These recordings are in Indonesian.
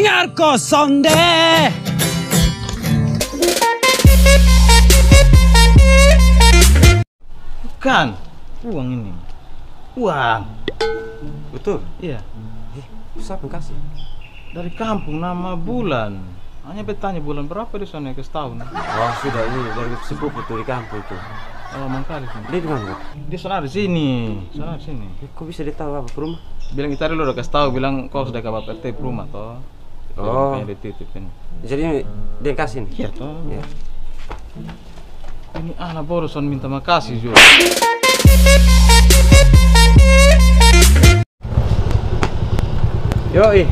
Dengar kosong deh. Bukan. Uang ini. Uang. Betul. Iya. Siapa yang kasih? Dari kampung nama Bulan. Hanya bertanya bulan berapa di sana ke setahun. Oh sudah ini dari sepupu tuh di kampung itu. Oh, mangkali. Dia di mana? Dia sana di sini. Sana di sini. Eh, Kok bisa dia tahu apa rumah? Bilang kita dulu udah kasih tahu bilang kau sudah ke Bapak RT rumah toh. Oh. Makanya dititipin. Jadi ini dia yang kasih nih. Iya toh. Ya. Ini anak Boroson minta makasih juga. Yoi.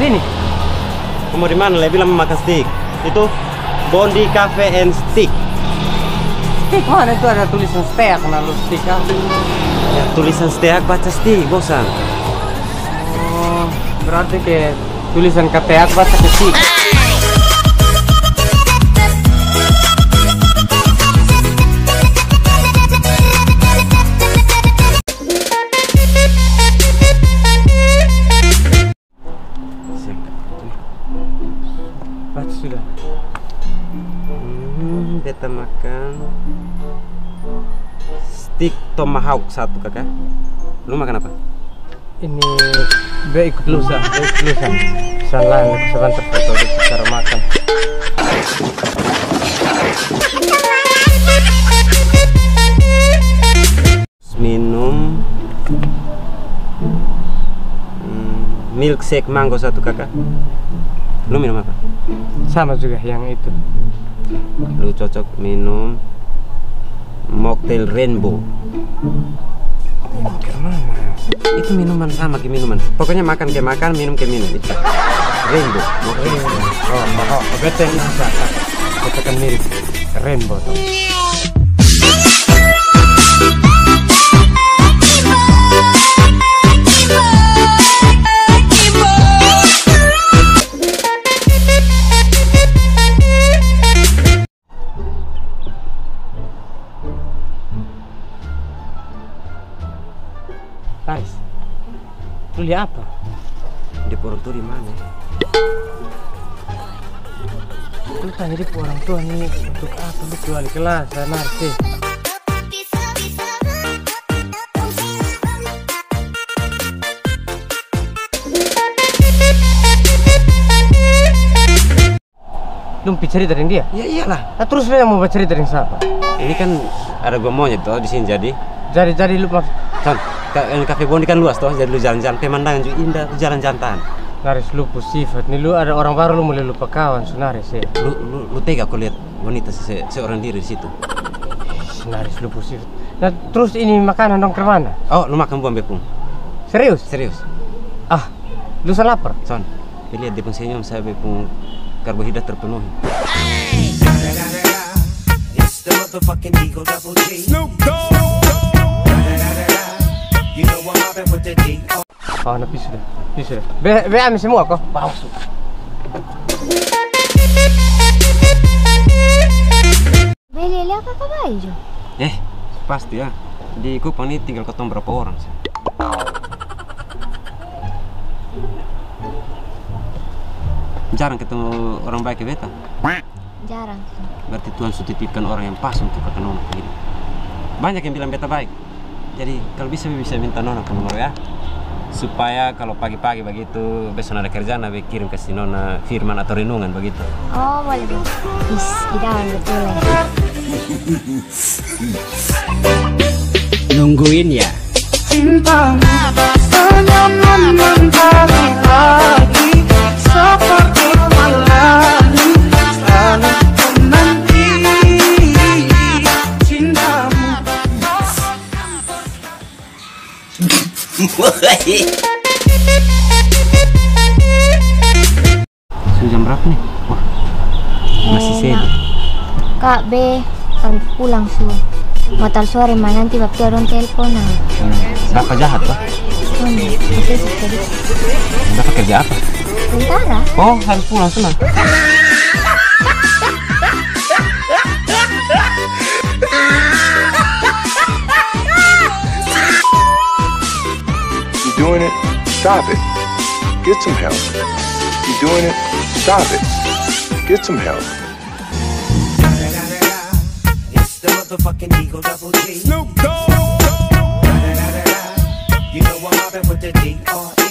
Sini. Kamu di mana? Lah bilang makan steak. Itu Bondi Cafe and Stick. Steak mana itu ada tulisan steak lalu steak ah? Ya, tulisan steak baca stick, bosan. Berarti kayak tulisan ke steak. Siap. Baca sudah. Hmm, makan stick tomahawk satu kakak. Lu makan apa? Ini be ikut lusa, be ikut lusa. Salah, aku sebentar foto di cara makan. Minum hmm, milkshake mango satu kakak. Lu minum apa? Sama juga yang itu. Lu cocok minum mocktail rainbow. Itu minuman sama kayak minuman. Pokoknya makan kayak makan, minum kayak minum. Itu. Rainbow. Mocktail. Oh, oh, bete bisa. Bete kan mirip rainbow tuh. Lu lihat apa? Di orang tua di mana? Lu tanya di orang tua nih untuk apa lu keluar di kelas, narsi. Lu mau cerita dengan dia? Ya iyalah. Nah, terus lu yang mau cerita dengan siapa? Ini kan ada gua monyet toh di sini jadi. Jadi jadi lu Kan, ka- eh, kafe Bondi kan luas toh, jadi lu jalan-jalan pemandangan juga indah, lu jalan jantan. naris lupa sifat nih lu ada orang baru lu mulai lupa kawan sunaris ya. Lu lu, lu tega kau lihat wanita se seorang diri di situ. Naris lupa sifat. Nah terus ini makanan dong ke mana? Oh, lu makan buah bepung. Serius? Serius. Ah, lu salah lapar. Son, lihat dia pun senyum saya bepung karbohidrat terpenuhi. Oh, napi sudah. Bisa sudah. Be, be amin semua kok. Paus. Beli apa? Eh, pasti ya. Di Kupang ini tinggal ketemu berapa orang sih? Jarang ketemu orang baik ya beta. Jarang. Berarti Tuhan sudah titipkan orang yang pas untuk ini. Banyak yang bilang beta baik. Jadi kalau bisa bisa minta nona ke nomor ya. Supaya kalau pagi-pagi begitu besok ada kerjaan nabe kirim ke si nona firman atau renungan begitu. Oh, boleh. Is, idaman betul ya. Nungguin ya. Sudah jam berapa nih? Wah, masih sedih. Kak B harus pulang su. Motor sore mah nanti waktu orang telepon nah. Bapak jahat pak? Bapak kerja apa? tentara. Oh, harus pulang senang. Stop it. Get some help. You're doing it. Stop it. Get some help. It's the motherfucking Eagle Double G. Snoop Dogg. You know I'm mobbing with the D.R.